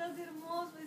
estás hermoso,